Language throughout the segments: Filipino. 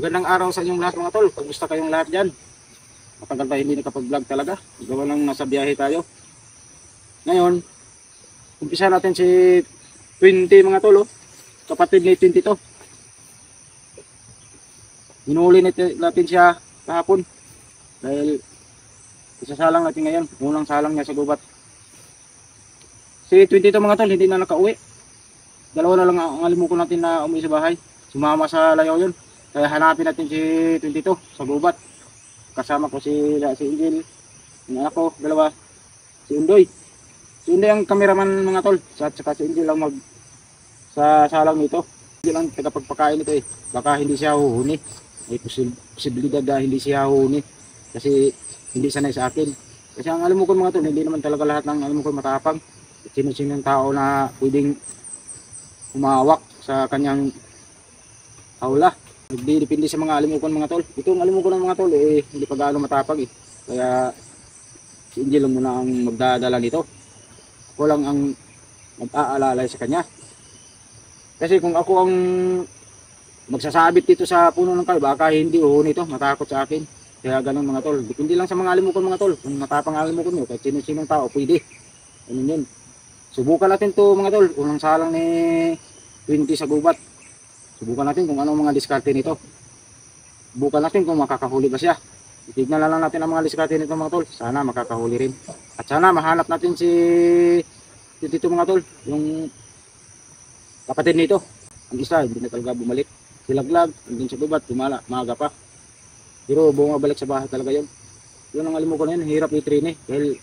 Magandang araw sa inyong lahat mga tol. Kamusta kayong lahat dyan? Matagal tayo hindi nakapag-vlog talaga. Gawa lang nasa biyahe tayo. Ngayon, umpisa natin si 20 mga tol. Oh. Kapatid ni 20 to. Hinuli nat- natin siya kahapon. Dahil isasalang natin ngayon. Unang salang niya sa gubat. Si 20 to mga tol, hindi na nakauwi. Dalawa na lang ang alimuko natin na umuwi sa bahay. Sumama sa layaw yun. Kaya hanapin natin si 22 sa gubat. Kasama ko si, si Angel, yung anak ko, dalawa, si Undoy. Si Undoy ang kameraman mga tol, at saka si Angel lang mag sa salang nito. Angel ang tagapagpakain nito eh. Baka hindi siya huhuni. May posibilidad na hindi siya huhuni. Kasi hindi sanay sa akin. Kasi ang alam mo ko mga tol, hindi naman talaga lahat ng alam mo ko matapang. Sino-sino yung tao na pwedeng umawak sa kanyang hawla. Hindi depende sa mga alimukan mga tol. Ito ang alimukan ng mga tol eh hindi pa gaano matapag eh. Kaya si Angel lang muna ang magdadala nito. Ako lang ang mag-aalalay sa kanya. Kasi kung ako ang magsasabit dito sa puno ng kahoy, baka hindi oh nito, matakot sa akin. Kaya ganun mga tol. Depende lang sa mga alimukan mga tol. Kung matapang alimukan nyo, kahit sino-sinong tao, pwede. Ganun yun. Subukan natin to mga tol. Unang salang ni 20 sa gubat. Subukan natin kung anong mga diskarte nito. Subukan natin kung makakahuli ba siya. Titignan na lang natin ang mga diskarte nito mga tol. Sana makakahuli rin. At sana mahanap natin si dito mga tol. Yung kapatid nito. Ang isa hindi na talaga bumalik. Silaglag, hindi sa gubat, tumala, maaga pa. Pero bumabalik sa bahay talaga yun. Yun ang alam ko na yun, hirap i-train eh. Dahil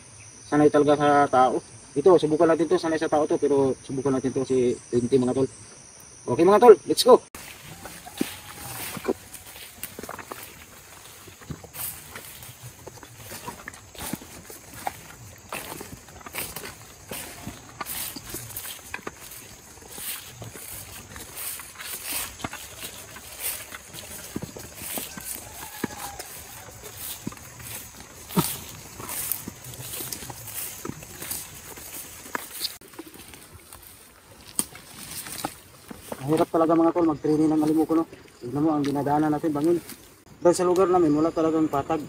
sanay talaga sa tao. Ito, subukan natin to, sanay sa tao to, pero subukan natin to si 20 mga tol. Okay mga tol, let's go. Mahirap talaga mga tol mag-training ng alimuko no. Tignan mo ang dinadaanan natin bangin. Dahil sa lugar namin wala talagang patag.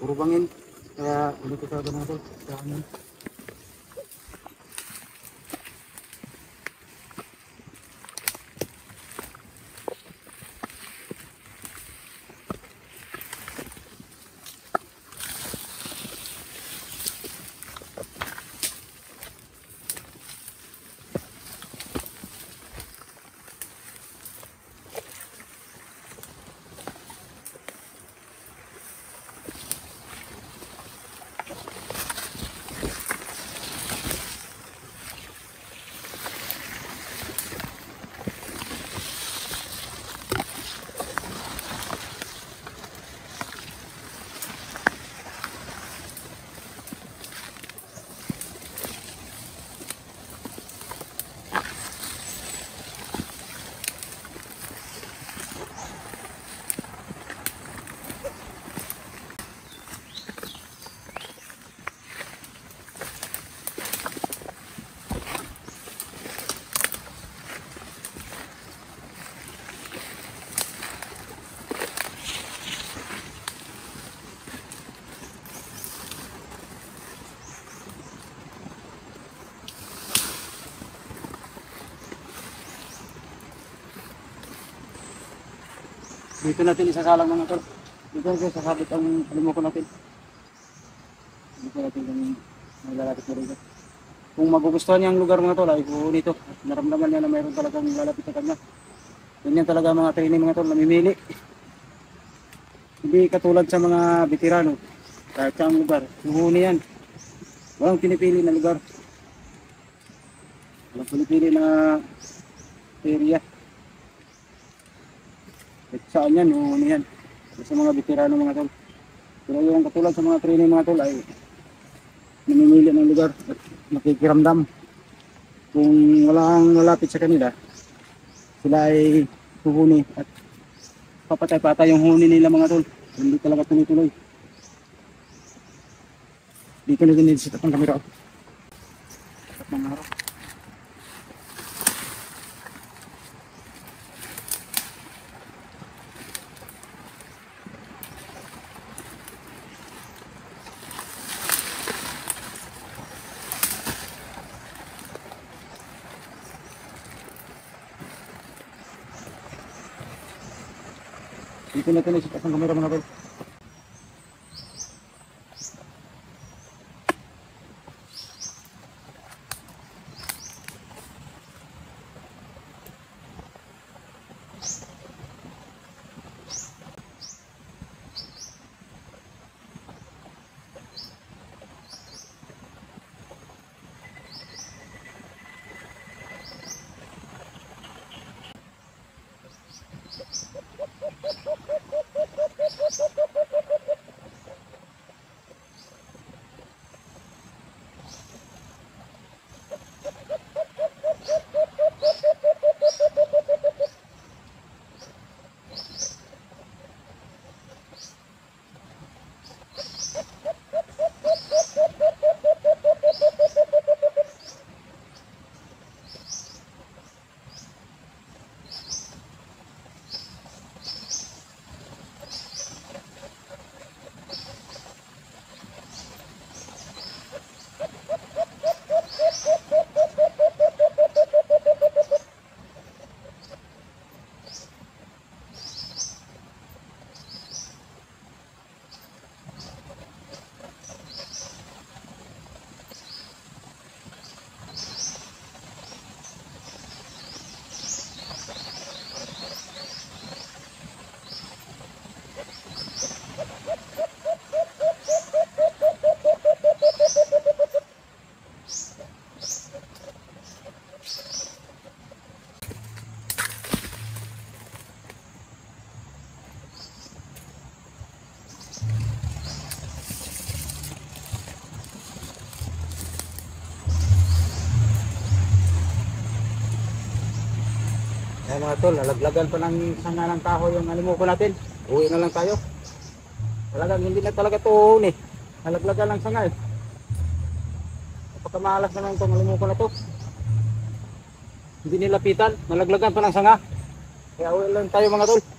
Puro bangin. Kaya dito talaga mga tol. Bangin. Dito natin isasalang mga tol. Dito natin sasabit ang alimuko natin. Dito natin yung maglalapit na rito. Kung magugustuhan niya ang lugar mga tol, ay puhuli ito. At naramdaman niya na mayroon talagang lalapit sa kanya. Ganyan talaga mga training mga tol, namimili. Hindi katulad sa mga veterano. Kahit sa lugar, puhuli yan. Walang pinipili na lugar. Walang pinipili na area. Kahit saan yan, o ano yan. Sa mga veterano mga tol. Pero yung katulad sa mga training mga tol ay namimili ng lugar at nakikiramdam. Kung walang malapit sa kanila, sila ay huhuni at papatay-patay yung huni nila mga tol. Hindi talaga tuloy-tuloy. Dito na din sa tatang kamera. At mga harap. Dito na din sa tatang kamera mga tol. Ayan mga tol, nalaglagan pa ng sanga ng kahoy yung alimuko natin. Uwi na lang tayo. Talagang hindi na talaga to ni. Nalaglagan ng sanga eh. Napakamalas naman itong alimuko na to. Hindi nilapitan, nalaglagan pa ng sanga. Kaya uwi lang tayo mga tol.